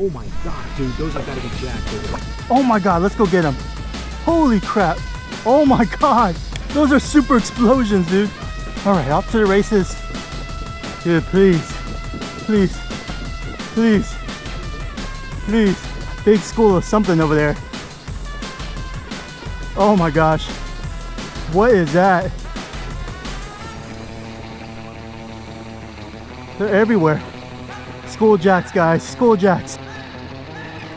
Oh my god, dude, those have gotta be jacked there. Oh my god, let's go get them. Holy crap. Oh my god. Those are super explosions, dude. All right, off to the races. Dude, please, please, please, please. Big school of something over there. Oh my gosh. What is that? They're everywhere. School jacks, guys, school jacks.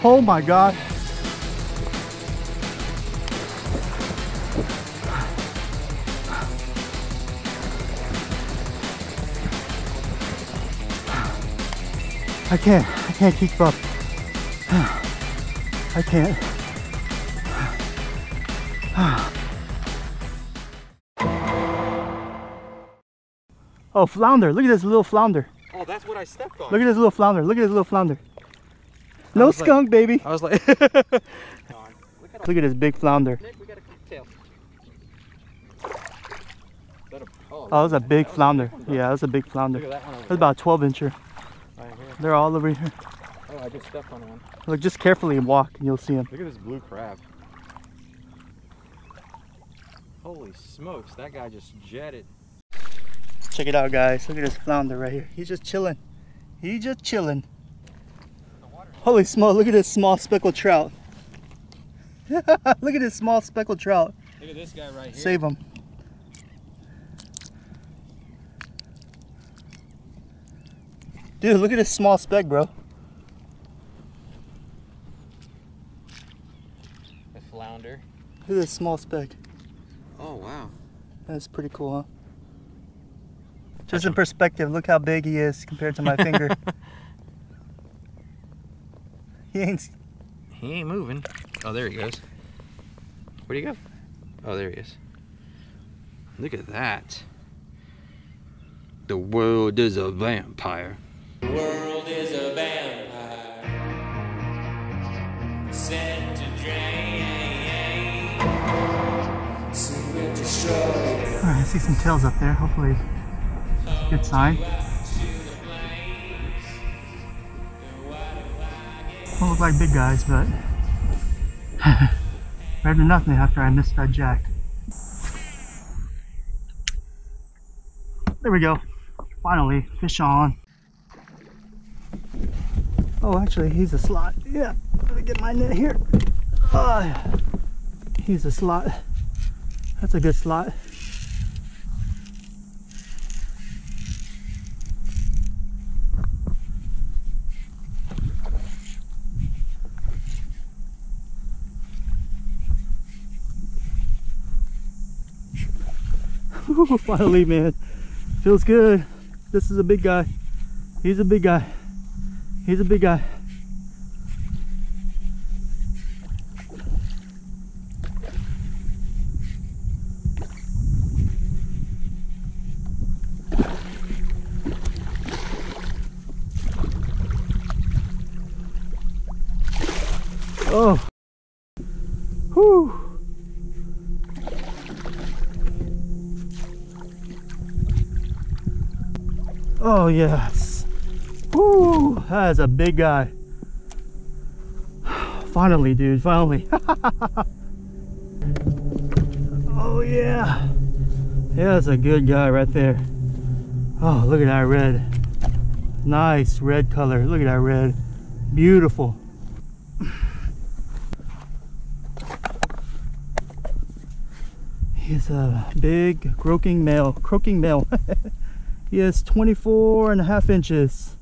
Oh my god. I can't, I can't keep up. I can't. Oh, flounder. Look at this little flounder. Oh, that's what I stepped on. Look at this little flounder. Look at this little flounder. No was like- skunk, baby. I was like, Look at this big flounder. Nick, we got a cocktail. Oh, that was a big flounder. Yeah, that was a big flounder. Look at that one That's about a 12 incher. Right here. They're all over here. Oh, I just stepped on one. Look, just carefully and walk and you'll see them. Look at this blue crab. Holy smokes, that guy just jetted. Check it out, guys. Look at this flounder right here. He's just chilling. He's just chilling. Holy smoke, look at this small speckled trout. look at this small speckled trout. Look at this guy right here. Save him. Dude, look at this small speck, bro. A flounder. Look at this small speck. Oh, wow. That's pretty cool, huh? Just in perspective, look how big he is compared to my finger. He ain't. He ain't moving. Oh, there he goes. Where'd he go? Oh, there he is. Look at that. The world is a vampire. world is a vampire sent to drain. Soon will destroy All right, I see some tails up there. Hopefully, good sign. Don't look like big guys, but better than nothing after I missed that jack. There we go. Finally, fish on. Oh, actually, he's a slot. Yeah, let me get my net here. Ah, he's a slot. That's a good slot. Finally, man. Feels good. This is a big guy. He's a big guy. He's a big guy. Oh yes. Woo, that is a big guy. Finally, dude, finally. oh yeah. Yeah, that's a good guy right there. Oh, look at that red. Nice red color. Look at that red. Beautiful. He's a big croaking male. Croaking male. he is 24 and a half inches.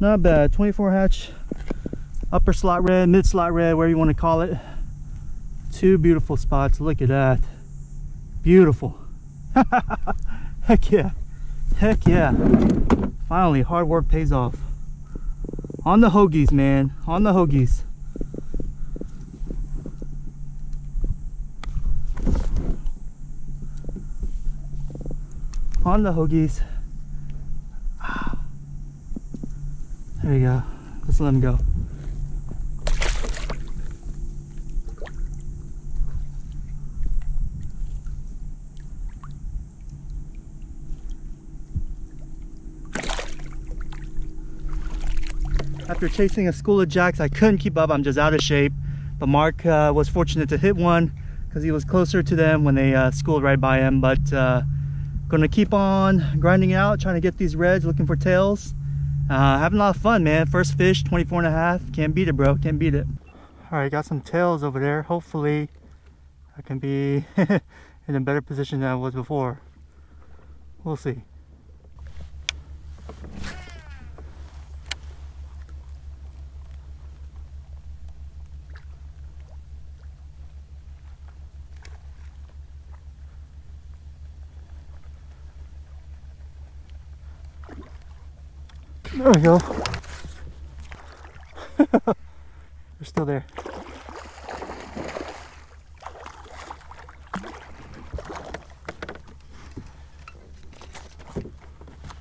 Not bad. 24 hatch. Upper slot red, mid slot red, where you want to call it. Two beautiful spots. Look at that. Beautiful. Heck yeah. Heck yeah. Finally, hard work pays off. On the Hogies, man. On the Hogies. On the Hogies. There you go. Let's let him go. After chasing a school of jacks, I couldn't keep up. I'm just out of shape. But Mark uh, was fortunate to hit one because he was closer to them when they uh, schooled right by him. But uh, gonna keep on grinding out, trying to get these reds, looking for tails. Uh, having a lot of fun, man. First fish, 24 and a half. Can't beat it, bro. Can't beat it. All right, got some tails over there. Hopefully, I can be in a better position than I was before. We'll see. There we go. They're still there.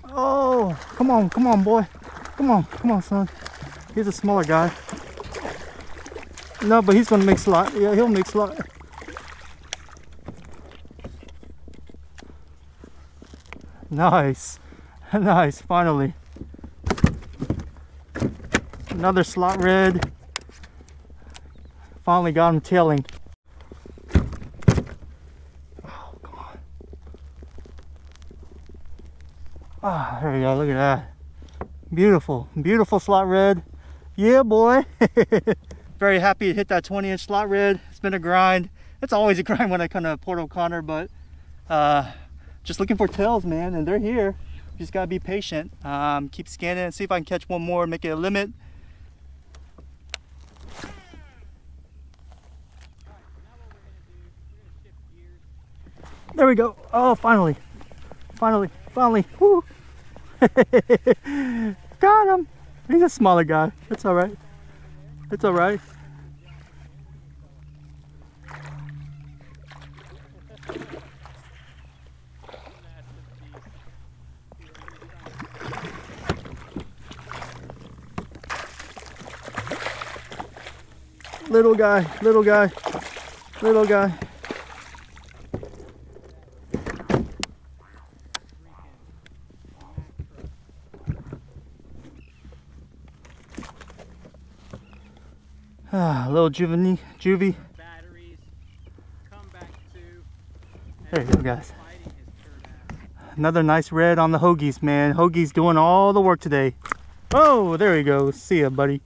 Oh, come on, come on, boy. Come on, come on, son. He's a smaller guy. No, but he's gonna make slot. Yeah, he'll make slot. Nice, nice, finally. Another slot red. Finally got him tailing. Oh, come on. Ah, there we go. Look at that. Beautiful, beautiful slot red. Yeah, boy. Very happy to hit that 20 inch slot red. It's been a grind. It's always a grind when I come to Port O'Connor, but uh, just looking for tails, man, and they're here. Just gotta be patient. Um, keep scanning and see if I can catch one more, make it a limit. There we go. Oh, finally. Finally. Finally. Woo. Got him. He's a smaller guy. It's all right. It's all right. Little guy, little guy, little guy. Ah, little juvenie, juvie. batteries, come back to, There you go, guys. Another nice red on the Hogies, man. Hogie's doing all the work today. Oh, there he goes. See ya, buddy.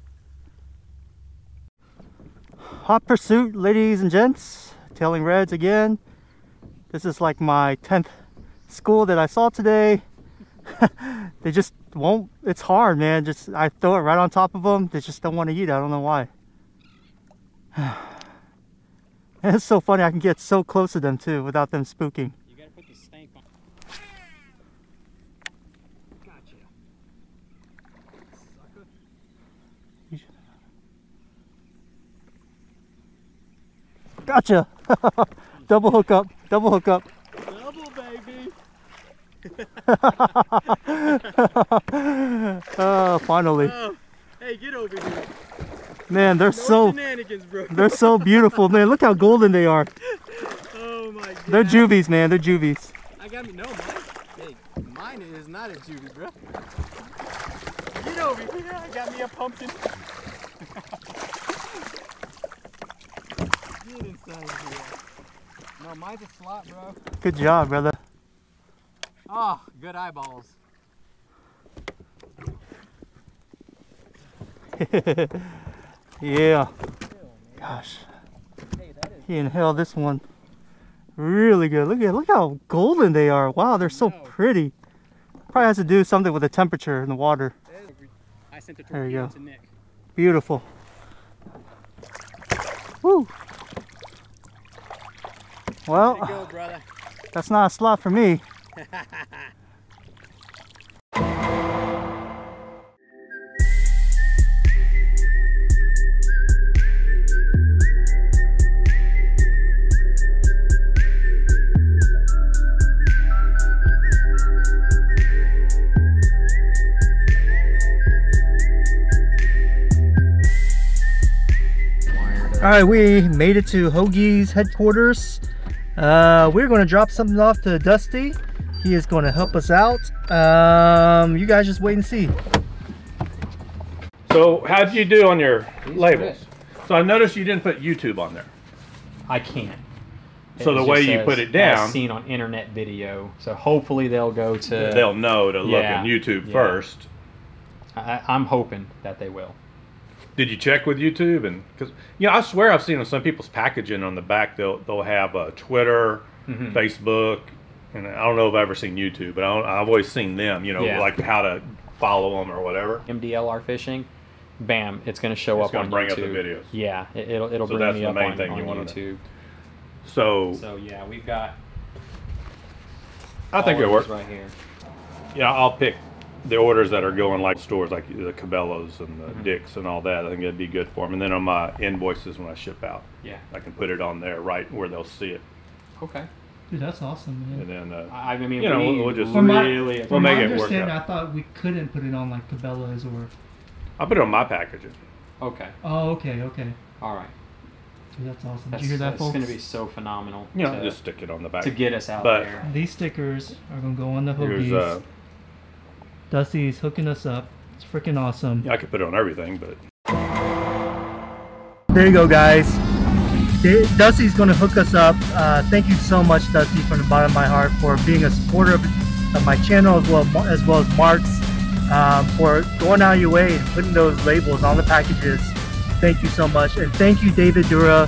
Hot pursuit, ladies and gents. Tailing reds again. This is like my 10th school that I saw today. they just won't, it's hard, man. Just, I throw it right on top of them. They just don't want to eat. I don't know why. And it's so funny. I can get so close to them too without them spooking. You gotta put the stank on. Gotcha. Sucker. Gotcha. double hook up. Double hook up. Double, baby. Oh, finally. Oh, hey, get over here. Man, they're No so bro. they're so beautiful, man. Look how golden they are. Oh my god. They're juvies, man. They're juvies. I got me. No, mine. Hey, mine is not a juvie, bro. Get over here. I got me a pumpkin. Get inside here. No, mine's a slot, bro. Good job, brother. Oh, good eyeballs. Yeah. Gosh. Hey, that is. He inhaled this one. Really good. Look at look how golden they are. Wow, they're so pretty. Probably has to do something with the temperature in the water. I sent the There you torpedo go. to Nick. Beautiful. Woo. Well, go, brother. that's not a slot for me. All right, we made it to Hogie's headquarters. Uh, we're going to drop something off to Dusty. He is going to help us out. Um, you guys just wait and see. So how'd you do on your These labels? fish. So I noticed you didn't put YouTube on there. I can't. So the way you put it as down- seen on internet video. So hopefully they'll go to. They'll know to look Yeah, in YouTube yeah. first. I, I'm hoping that they will. Did you check with YouTube? And because you know, I swear I've seen on some people's packaging on the back they'll they'll have uh, Twitter, Mhm. Facebook, and I don't know if I've ever seen YouTube, but I don't, I've always seen them. You know, Yeah. like how to follow them or whatever. MDLR fishing, bam, it's going to show It's up gonna on bring up the videos. Yeah, it, it'll it'll So bring that's me the up main on, thing on you wanna know. YouTube. So So yeah, we've got. I think it works. right here. Yeah, I'll pick the orders that are going like stores like the Cabela's and the Mhm. Dick's and all that. I think that'd be good for them. And then on my invoices when I ship out, Yeah. I can put it on there right where they'll see it. Okay. Dude, that's awesome, And then uh, I, I mean, You know, we we'll- we'll just- From my- really. We'll make my it work understanding, out. I thought we couldn't put it on like Cabela's or. I'll put it on my packaging. okay. Oh, okay, okay. All right. Dude, that's awesome. That's, Did you hear that, that's folks? going to be so phenomenal. You know, to, just stick it on the back. to get us out But- there. These stickers are gonna go on the Here's, Hogies. uh, Dusty's hooking us up. It's freaking awesome. yeah, I could put it on everything, but There you go, guys. Dusty's going to hook us up. Uh, thank you so much, Dusty, from the bottom of my heart, for being a supporter of, of my channel as well as well as Mark's, um, for going out of your way and putting those labels on the packages. Thank you so much, and thank you, David Dura,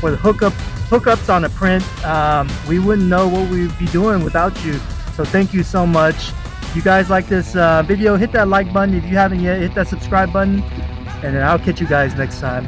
for the hookup hookups on the print. Um, we wouldn't know what we'd be doing without you. So thank you so much. If you guys like this uh, video, hit that like button. If you haven't yet, hit that subscribe button. And then I'll catch you guys next time.